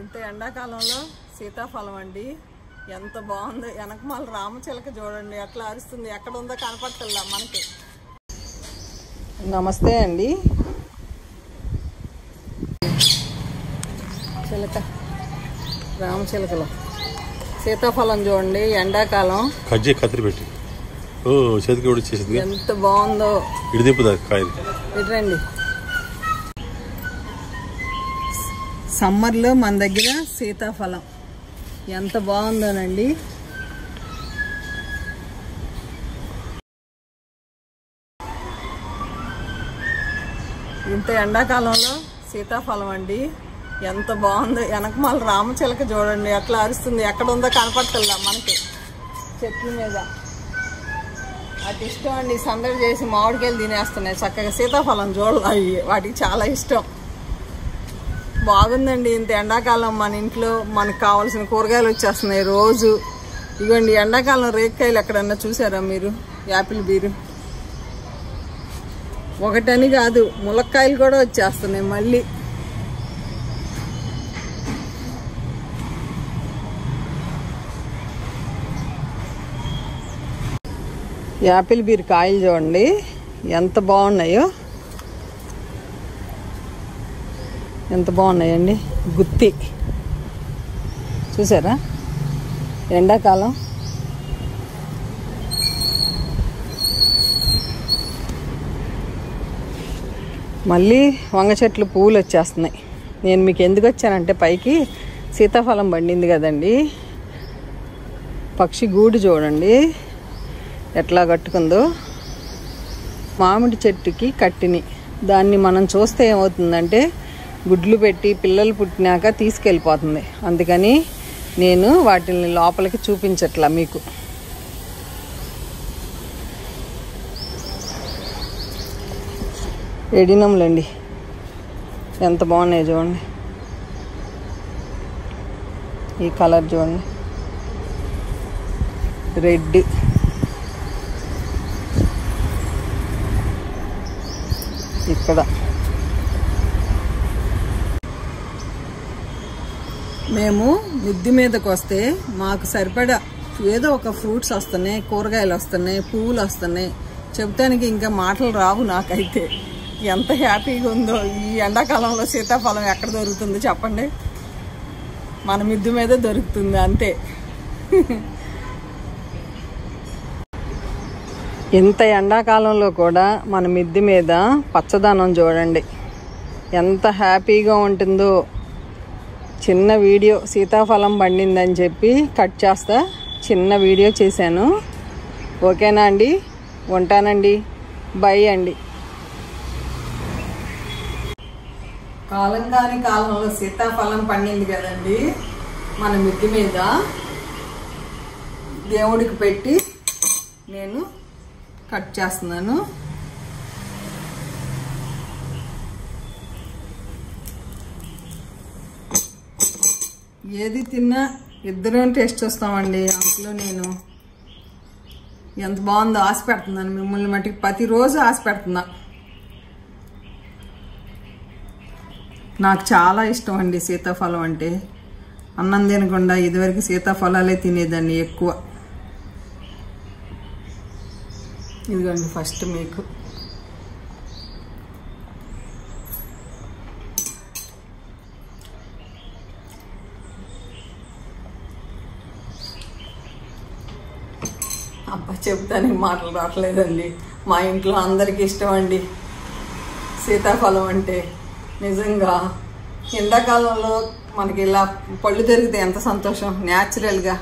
ఇంత ఎండాకాలంలో సీతాఫలం అండి. ఎంత బాగుందో. వెనకమాల రామచిలక చూడండి. ఎట్లా అరుస్తుంది. ఎక్కడ ఉందో కనపడతల్లా మనకి. నమస్తే అండి. చిలక. రామచిలకలు. సీతాఫలం చూడండి. ఎండాకాలం. కజ్జే కత్తిరి పెట్టి. ఓ చేతికి ఎంత బాగుందో. ఇడి దిప్పుదా కాయలు? ఇట్రండి సమ్మర్లో మన దగ్గర సీతాఫలం. ఎంత బాగుందోనండి. ఇంత ఎండాకాలంలో సీతాఫలం అండి. ఎంత బాగుందో. వెనకమాల రామచిలక చూడండి. ఎట్లా అరుస్తుంది. ఎక్కడ ఉందో కనపడతల్లా మనకి. చెట్ల మీద. అటు ఇష్టం అండి. సందడి చేసి మామిడికాయలు తినేస్తున్నాయి. చక్కగా సీతాఫలం చూడాలి. అవి వాటికి చాలా ఇష్టం. బాగుందండి. ఇంత ఎండాకాలం మన ఇంట్లో మనకు కావాల్సిన కూరగాయలు వచ్చేస్తున్నాయి రోజు. ఇవ్వండి ఎండాకాలం రేక్కాయలు ఎక్కడన్నా చూసారా మీరు? యాపిల్ బీరు. ఒకటని కాదు ములక్కాయలు కూడా వచ్చేస్తున్నాయి మళ్ళీ. యాపిల్ బీర్ కాయలు చూడండి ఎంత బాగున్నాయో. ఎంత బాగున్నాయండి? గుత్తి. చూసారా? ఎండాకాలం. మళ్ళీ వంగ చెట్లు పువ్వులు వచ్చేస్తున్నాయి. నేను మీకు ఎందుకు వచ్చానంటే పైకి సీతాఫలం పండింది కదండి. పక్షి గూడు చూడండి. ఎట్లా కట్టుకుందో. మామిడి చెట్టుకి కట్టిని. దాన్ని మనం చూస్తే ఏమవుతుందంటే గుడ్లు పెట్టి పిల్లలు పుట్టినాక తీసుకెళ్ళిపోతుంది. అందుకని నేను వాటిని లోపలికి చూపించట్లా మీకు. ఎడినంలండి ఎంత బాగున్నాయి చూడండి. ఈ కలర్ చూడండి. రెడ్. ఇక్కడ. మేము మిద్ది మీదకి వస్తే మాకు సరిపడా ఏదో ఒక ఫ్రూట్స్ వస్తున్నాయి కూరగాయలు వస్తున్నాయి పువ్వులు వస్తున్నాయి. చెప్తానికి ఇంకా మాటలు రావు నాకైతే. ఎంత హ్యాపీగా ఉందో. ఈ ఎండాకాలంలో సీతాఫలం ఎక్కడ దొరుకుతుందో చెప్పండి? మన మిద్దు మీద దొరుకుతుంది అంతే. ఇంత ఎండాకాలంలో కూడా మన మిద్ది మీద పచ్చదనం చూడండి. ఎంత హ్యాపీగా ఉంటుందో. చిన్న వీడియో సీతాఫలం పండిందని చెప్పి కట్ చేస్తా. చిన్న వీడియో చేశాను. ఓకేనా అండి? ఉంటానండి. బై అండి. కాలం కాని కాలంలో సీతాఫలం పండింది కదండి. మన మిద్ది మీద దేవుడికి పెట్టి నేను కట్ చేస్తున్నాను. ఏది తిన్నా ఇద్దరం టేస్ట్ చూస్తామండి. అందులో నేను ఎంత బాగుందో ఆశ పెడుతున్నాను. మిమ్మల్ని మటుకు ప్రతిరోజు ఆశ పెడుతున్నా. నాకు చాలా ఇష్టం అండి సీతాఫలం అంటే. అన్నం తినకుండా ఇదివరకు సీతాఫలాలే తినేదాన్ని ఎక్కువ. ఇదిగోండి ఫస్ట్ మీకు. అబ్బా చెప్తానికి మాటలు రావట్లేదండి. మా ఇంట్లో అందరికీ ఇష్టం అండి. సీతాఫలం అంటే నిజంగా ఎండాకాలంలో మనకి ఇలా పళ్ళు దొరికితే ఎంత సంతోషం. న్యాచురల్గా